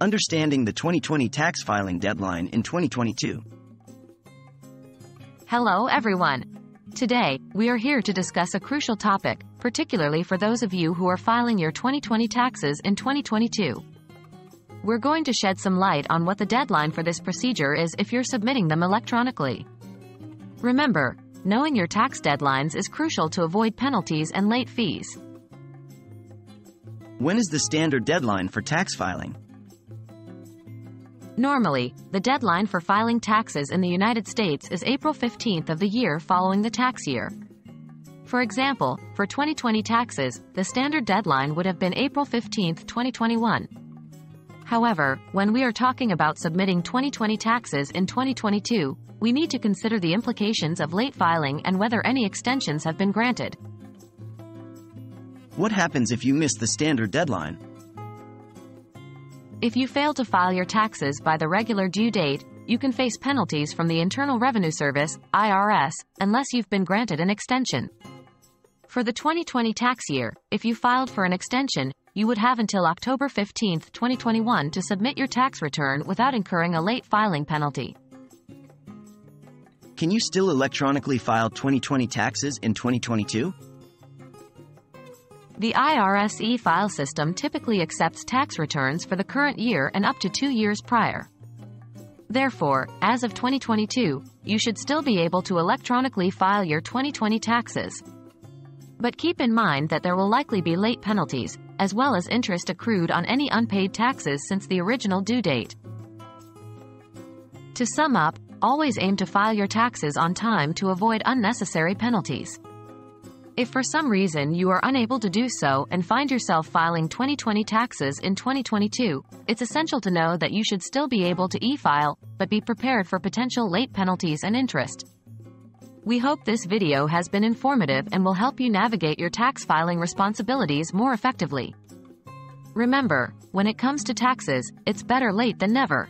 Understanding the 2020 tax filing deadline in 2022. Hello, everyone. Today, we are here to discuss a crucial topic, particularly for those of you who are filing your 2020 taxes in 2022. We're going to shed some light on what the deadline for this procedure is if you're submitting them electronically. Remember, knowing your tax deadlines is crucial to avoid penalties and late fees. When is the standard deadline for tax filing? Normally, the deadline for filing taxes in the United States is April 15th of the year following the tax year. For example, for 2020 taxes, the standard deadline would have been April 15, 2021. However, when we are talking about submitting 2020 taxes in 2022, we need to consider the implications of late filing and whether any extensions have been granted. What happens if you miss the standard deadline? If you fail to file your taxes by the regular due date, you can face penalties from the Internal Revenue Service, IRS, unless you've been granted an extension. For the 2020 tax year, if you filed for an extension, you would have until October 15, 2021 to submit your tax return without incurring a late filing penalty. Can you still electronically file 2020 taxes in 2022? The IRS e-file system typically accepts tax returns for the current year and up to two years prior. Therefore, as of 2022, you should still be able to electronically file your 2020 taxes. But keep in mind that there will likely be late penalties, as well as interest accrued on any unpaid taxes since the original due date. To sum up, always aim to file your taxes on time to avoid unnecessary penalties. If for some reason you are unable to do so and find yourself filing 2020 taxes in 2022, it's essential to know that you should still be able to e-file, but be prepared for potential late penalties and interest. We hope this video has been informative and will help you navigate your tax filing responsibilities more effectively. Remember, when it comes to taxes, it's better late than never.